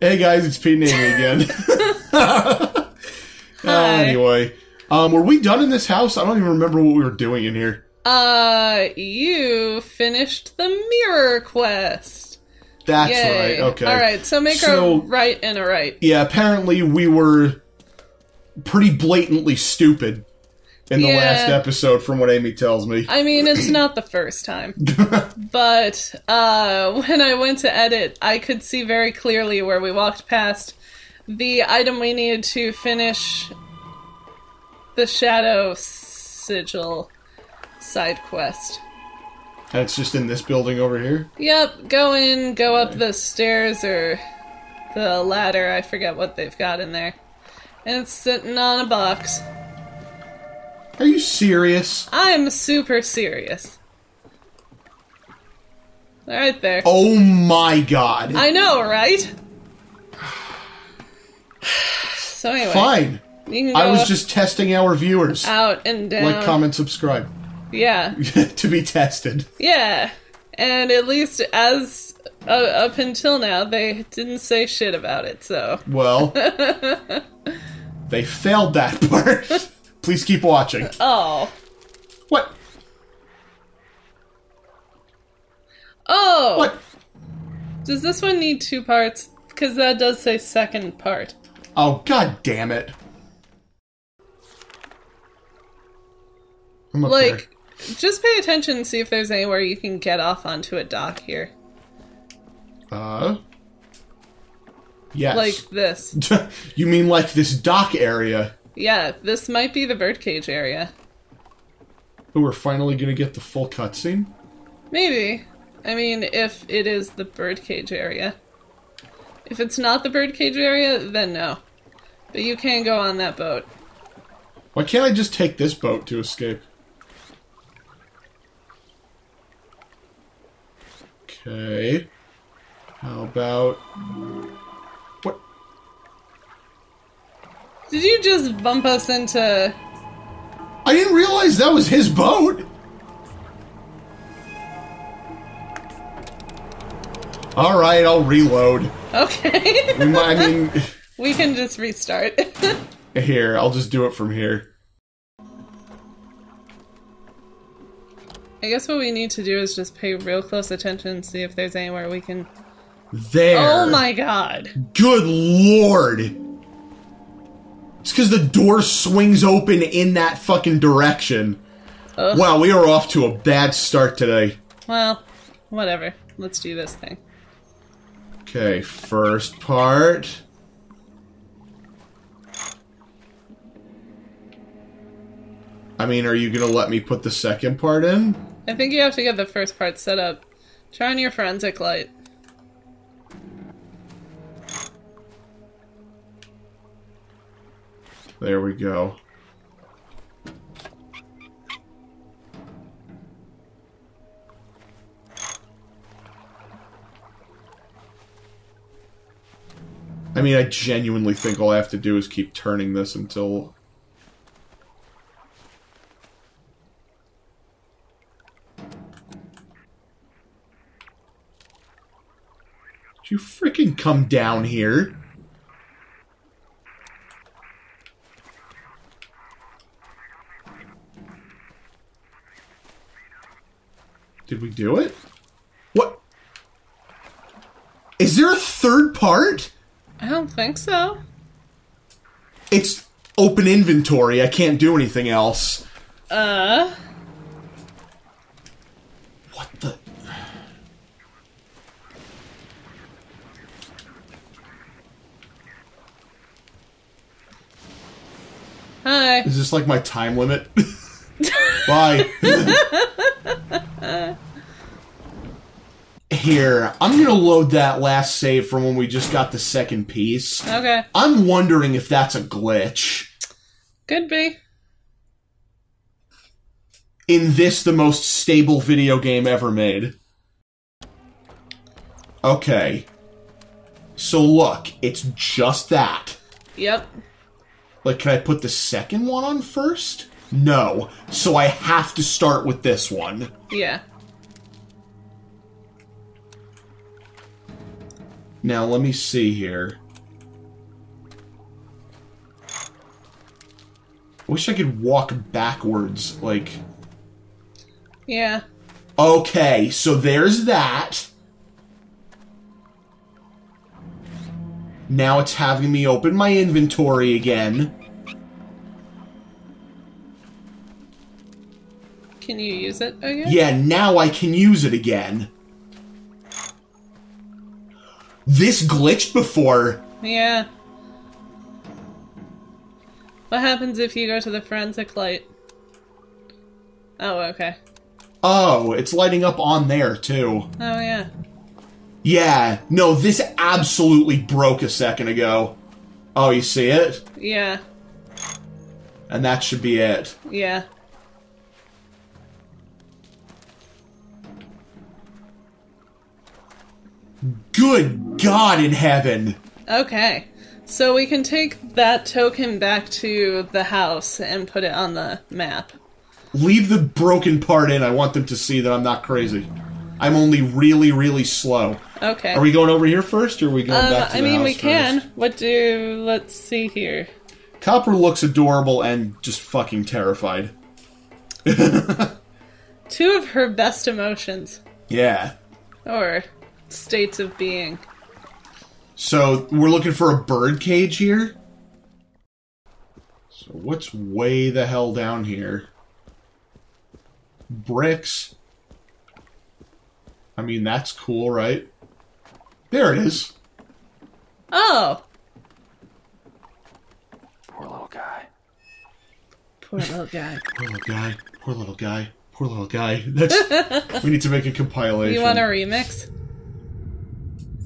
Hey guys, it's Pete and Amy again. Uh, anyway, um, were we done in this house? I don't even remember what we were doing in here. Uh, you finished the mirror quest. That's Yay. right. Okay. All right, so make So- a right and a right. Yeah, apparently we were pretty blatantly stupid in the Yeah. last episode, from what Amy tells me. I mean, it's not the first time. but uh, when I went to edit, I could see very clearly where we walked past the item we needed to finish the Shadow Sigil side quest. And it's just in this building over here. Yep, go in, go up the stairs or the ladder, I forget what they've got in there. And it's sitting on a box. Are you serious? I'm super serious. Right there. Oh my god. I know, right? So anyway, Fine. you can go I was just testing our viewers. out and down. Like, comment, subscribe. Yeah, to be tested. yeah. And at least as uh, up until now, they didn't say shit about it. So Well, they failed that part. Please keep watching. oh What? oh. What? Does this one need two parts? Because that does say second part. Oh, god damn it. Like, just pay attention and see if there's anywhere you can get off onto a dock here. there. Uh. Yes. Like this. you mean like this dock area? Yeah, this might be the birdcage area. Who we're finally gonna get the full cutscene? Maybe. I mean, if it is the birdcage area. If it's not the birdcage area, then no. But you can go on that boat. Why can't I just take this boat to escape? Okay. How about. What? Did you just bump us into. I didn't realize that was his boat! Alright, I'll reload. Okay. We might- I mean, we can just restart. here, I'll just do it from here. I guess what we need to do is just pay real close attention and see if there's anywhere we can. There. Oh my god. Good lord! It's because the door swings open in that fucking direction. Ugh. Wow, we are off to a bad start today. Well, whatever. Let's do this thing. Okay, first part. I mean, are you gonna let me put the second part in? I think you have to get the first part set up. Try on your forensic light. There we go. I mean, I genuinely think all I have to do is keep turning this until. Did you freaking come down here? Did we do it? What? Is there a third part? I don't think so. It's open inventory. I can't do anything else. Uh. What the? Hi. Is this like my time limit? Bye. Here, I'm gonna load that last save from when we just got the second piece. Okay. I'm wondering if that's a glitch. Could be. in this the most stable video game ever made. Okay. So look, it's just that. Yep. Like, can I put the second one on first? No. So I have to start with this one. Yeah. Now, let me see here. I wish I could walk backwards, like... Yeah. Okay, so there's that. Now it's having me open my inventory again. Can you use it again? Yeah, now I can use it again. This glitched before. Yeah. What happens if you go to the forensic light? Oh, okay. Oh, it's lighting up on there too. Oh, yeah. Yeah, no, this absolutely broke a second ago. Oh, you see it? Yeah. And that should be it. Yeah. Good God in heaven! Okay. So we can take that token back to the house and put it on the map. Leave the broken part in. I want them to see that I'm not crazy. I'm only really, really slow. Okay. Are we going over here first, or are we going um, back to the house? I the mean, house we first? can. What do. Let's see here. Copper looks adorable and just fucking terrified. Two of her best emotions. Yeah. Or states of being. So we're looking for a bird cage here. So what's way the hell down here? Bricks. I mean, that's cool, right? There it is. Oh! Poor little guy. Poor little guy. Poor little guy. Poor little guy. Poor little guy. That's. we need to make a compilation. You want a remix?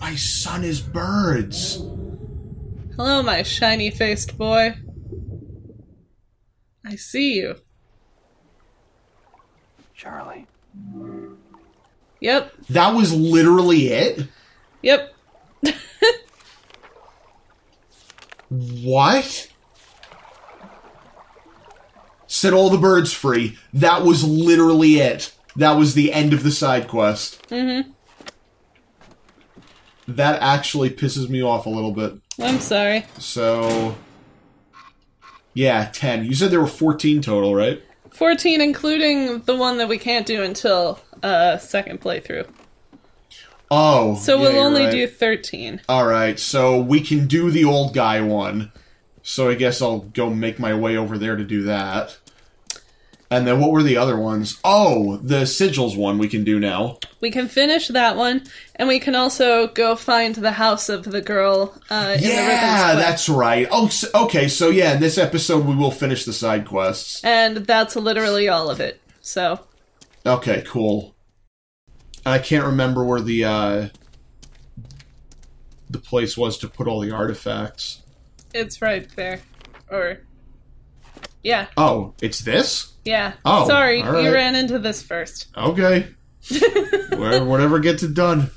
My son is birds. Hello, my shiny faced boy. I see you. Charlie. Yep. That was literally it. Yep. What? Set all the birds free. That was literally it. That was the end of the side quest. Mm-hmm. That actually pisses me off a little bit. I'm sorry. So. Yeah, 10. You said there were 14 total, right? 14, including the one that we can't do until uh, second playthrough. Oh. So yeah, we'll only right. do 13. Alright, so we can do the old guy one. So I guess I'll go make my way over there to do that. And then what were the other ones? Oh, the sigils one we can do now. We can finish that one, and we can also go find the house of the girl uh, in the yeah, that's right. Oh, okay. So yeah, in this episode we will finish the side quests. And that's literally all of it. So, Okay, cool. I can't remember where the uh, the place was to put all the artifacts. it's right there. Or. Yeah, Oh, it's this. yeah. Oh, Sorry, all right. you ran into this first. Okay. Where, whatever gets it done.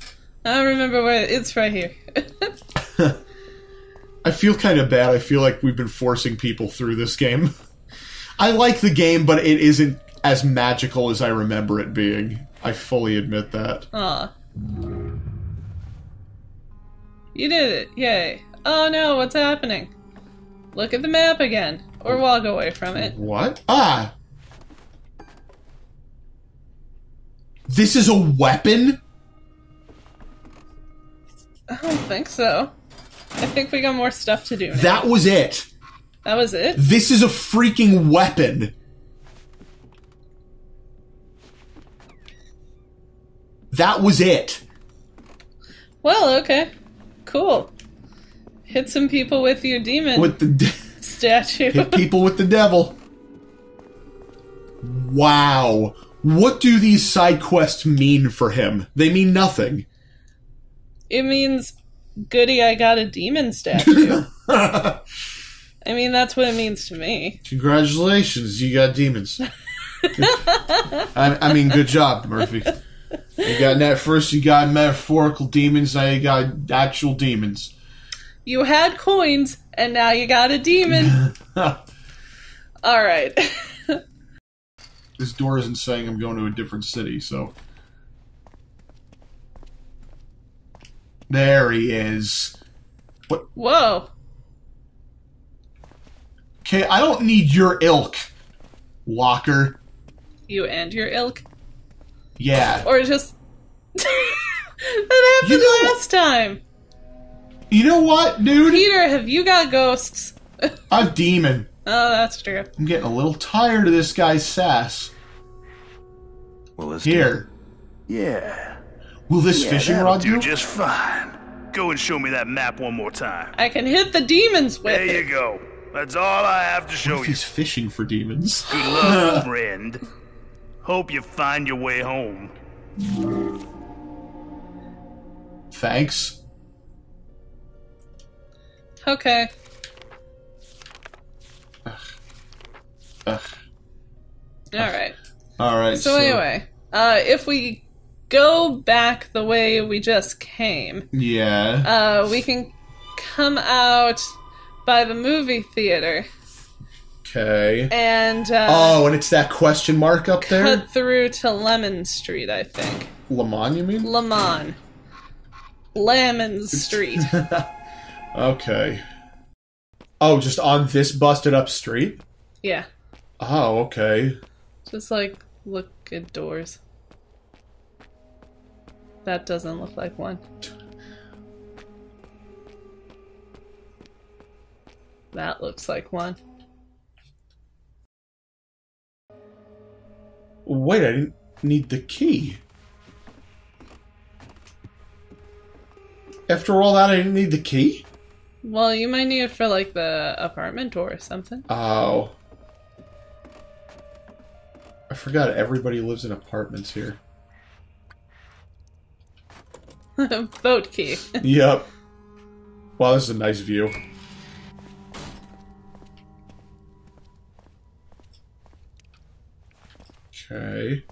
I don't remember where. It's right here. I feel kind of bad. I feel like we've been forcing people through this game. I like the game, but it isn't as magical as I remember it being. I fully admit that. Aw. You did it. Yay. Oh no, what's happening? Look at the map again. Or walk away from it. What? Ah! This is a weapon? I don't think so. I think we got more stuff to do now. That was it. that was it? This is a freaking weapon. That was it. Well, okay. Cool. Hit some people with your demon With the de- statue. hit people with the devil. Wow. What do these side quests mean for him? They mean nothing. it means, goody, I got a demon statue. I mean, that's what it means to me. Congratulations, you got demons. I, I mean, good job, Murphy. You got that first. You got metaphorical demons. Now you got actual demons. You had coins, and now you got a demon. Alright. this door isn't saying I'm going to a different city, so There he is. What? Whoa. Okay, I don't need your ilk, Walker. You and your ilk? Yeah. Or just. that happened You know- last time. You know what, dude? Peter, have you got ghosts? I'm demon. Oh, that's true. I'm getting a little tired of this guy's sass. Well, let's Here. Yeah. Will this fishing rod do do? just fine. Go and show me that map one more time. I can hit the demons with There it. There you go. That's all I have to show What if you. he's fishing for demons? Good luck, friend. Hope you find your way home. Thanks. Okay. Ugh. Alright. All right. So, anyway, uh, if we go back the way we just came, Yeah. uh, we can come out by the movie theater Okay. and uh, Oh, and it's that question mark up there? cut through to Lemon Street, I think. Lamont, you mean? Lemon. Lemon Street. Okay. Oh, just on this busted up street? yeah. Oh, okay. Just like look at doors. That doesn't look like one. That looks like one. Wait, I didn't need the key. After all that, I didn't need the key? Well, you might need it for like the apartment or something. Oh. I forgot everybody lives in apartments here. Boat key. yep. Wow, this is a nice view. Okay.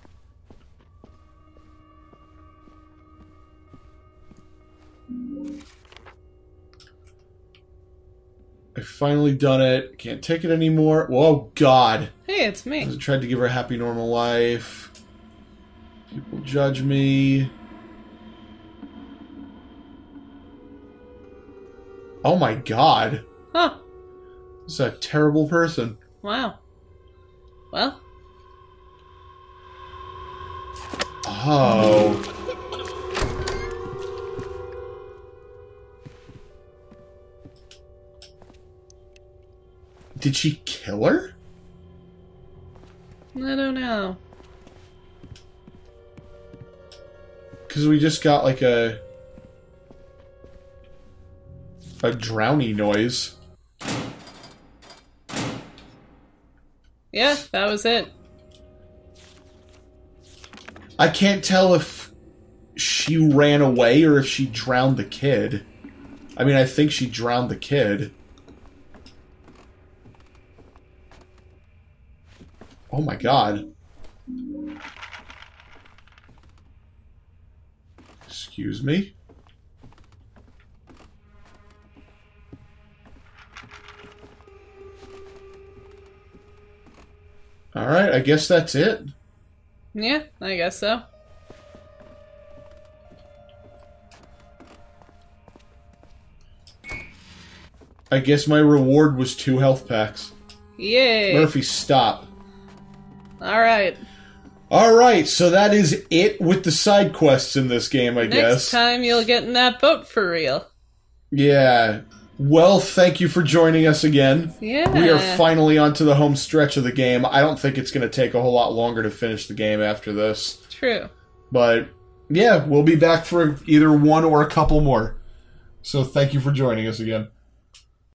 Finally done it. Can't take it anymore. Whoa, God. hey, it's me. I tried to give her a happy normal life. People judge me. Oh my god. Huh. This is a terrible person. Wow. Well, Oh. Did she kill her? I don't know. Because we just got like a. a drowny noise. Yeah, that was it. I can't tell if she ran away or if she drowned the kid. I mean, I think she drowned the kid. Oh my god. Excuse me? Alright, I guess that's it. Yeah, I guess so. I guess my reward was two health packs. Yay. Murphy, stop. Alright. Alright, so that is it with the side quests in this game, I Next guess. time you'll get in that boat for real. Yeah. Well, thank you for joining us again. Yeah. We are finally onto the home stretch of the game. I don't think it's going to take a whole lot longer to finish the game after this. True. But yeah, we'll be back for either one or a couple more. So thank you for joining us again.